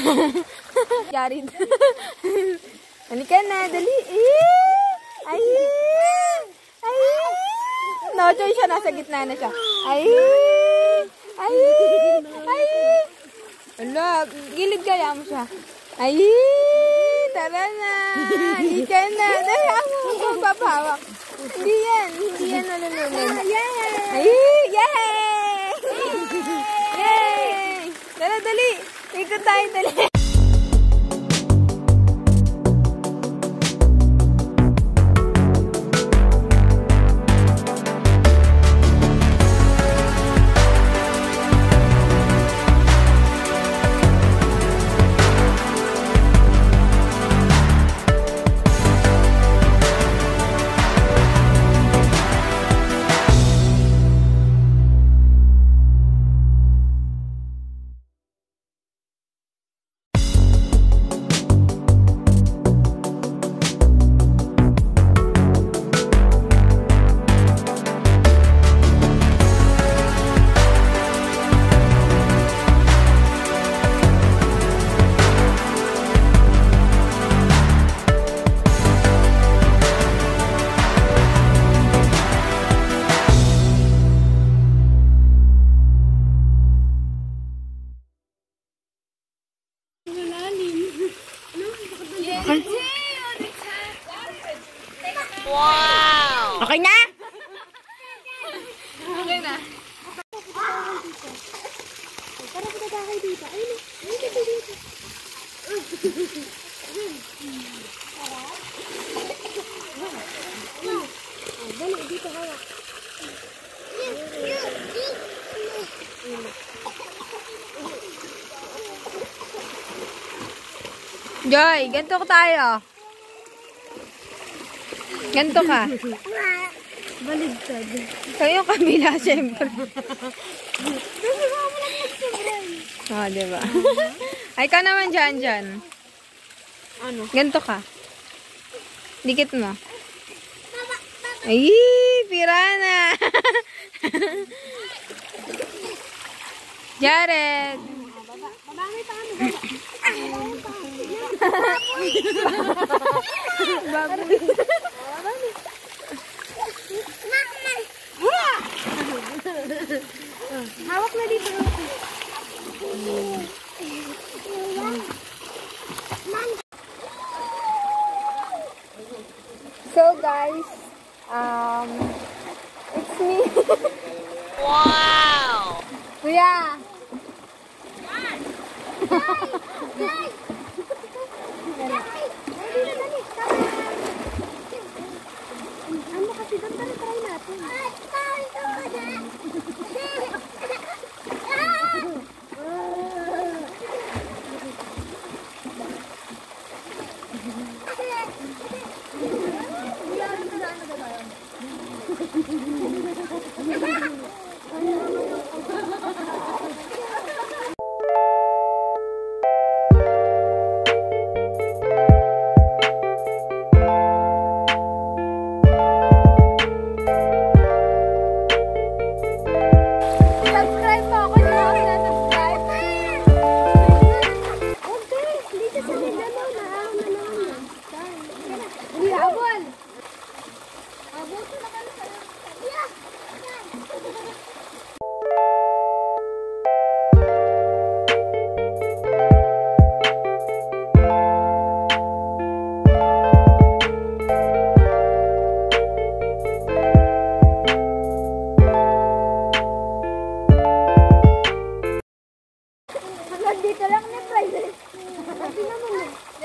Halika na, dali. Ay! Ay! Choice siya. Nasa gitna na siya. Ay! Ay! Ay! Ala, gilid kaya mo siya. Ay! Tara na! Halika na! Dali, ako ako papahawak. Hindi yan. Hindi yan nalulunod. Ay! Yay! Yay! Tara, dali! Ikot tayo! Joy, ganito ko tayo. Ganito ka. Baligtad. Yung kabila, syempre. Oo, oh, diba? Ay, ikaw naman dyan, dyan. Ano? Ganito ka. Dikit mo. Ay, pirana. Jared. Pa kami. Baboy. Guys, um, it's me. Wow! Kuya. Ano kasi doon tara try natin. Subscribe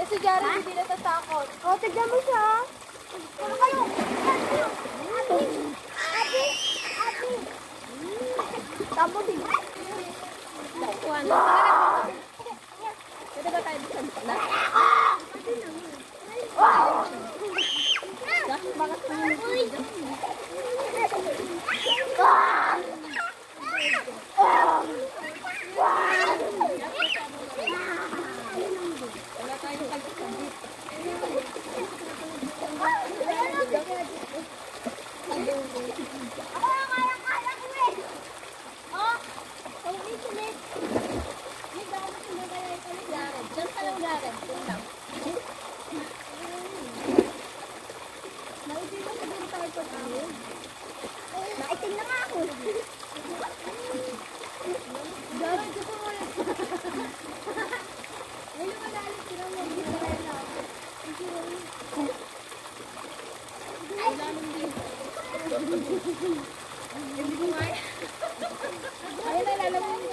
eh. Si Jared hindi natatakot. O, tignan mo siya. Ano kayo? Ate! Ate! Ate! Tamo din. Pwede ba tayo Naiting na nga ako. Galit ko po ko na mo. Hindi ko nga. Ayun na, lalamang.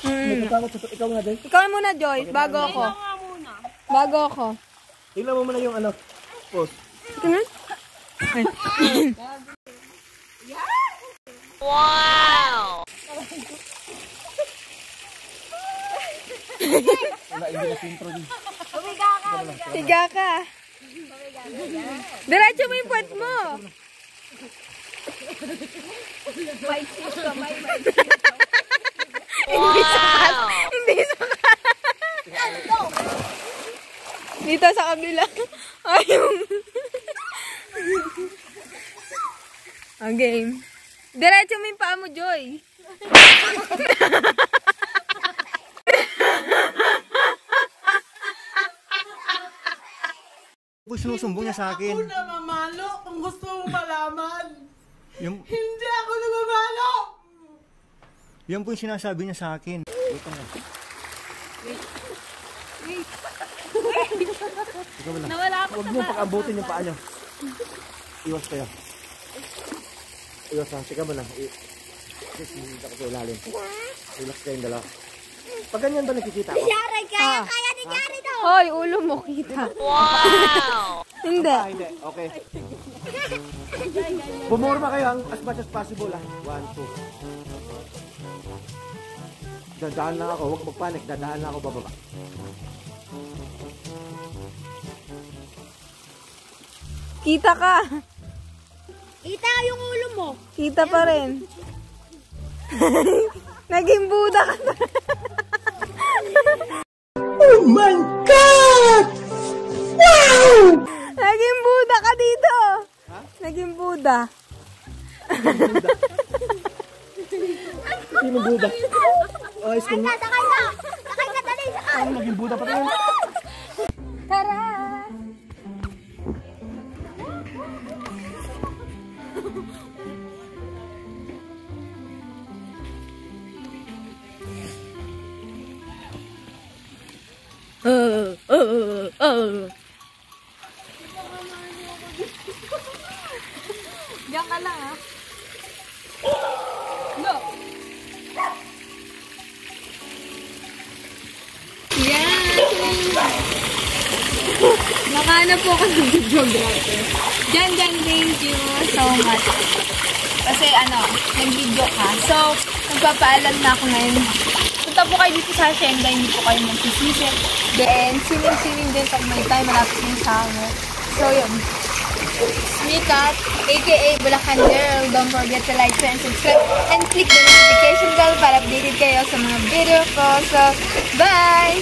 Nagkatakot sa ikaw nga din. Ikaw muna, Joy. Bago ako. muna. Bago ako. Tingnan mo muna yung ano. Post. Ito na? Ay. Wala, hindi na intro din. Umiga ka! Higa ka. Diretso mo yung puwet mo. May sis ka, may may Hindi sakat. Hindi sakat. Dito sa kabila. Ayun. Ang game. Diretso mo yung paa mo, Joy. Kung sinusumbong niya sa akin. Ako namamalo kung gusto mo malaman. Yung, Hindi ako namamalo! yan po yung sinasabi niya sa akin. Wait lang. Ikaw lang. Nawala ako Huwag mo pag-abutin yung paa niyo. Iwas kayo. Iwas ha. Sika mo lang. I- Sisita ko sa ilalim. Relax kayong dalawa. Pag ganyan ba nakikita ko? Yari, kaya, Ah. kaya ni Yari daw! Hoy, ulo mo kita. Wow! Hindi. Ah, hindi. Okay. Pumorma kayo ang as much as possible ah. One, two. Dadaan lang ako. Huwag magpanik. Dadaan lang ako bababa. Kita ka. Kita yung ulo mo. Kita pa rin. Naging Buda ka. Oh my God! Naging Buda ka dito. Naging Buda. Sino Buda? Oh, is kung Sakay na! Sakay ka, dali! Sakay! ano naging Buda pa tayo? Tara! Uh, uh, uh. Diyan Nakahanap po ako ng videographer. Jan, Jan, thank you so much. Kasi ano, nag-video ka. So, magpapaalam na ako ngayon. Punta po kayo dito sa Hacienda, hindi po kayo magsisisi. Then, swimming-swimming din pag may time, malapit yung summer. So, yun. Mikat, aka Bulacan Girl. Don't forget to like, share, and subscribe. And click the notification bell para updated kayo sa mga video ko. So, bye!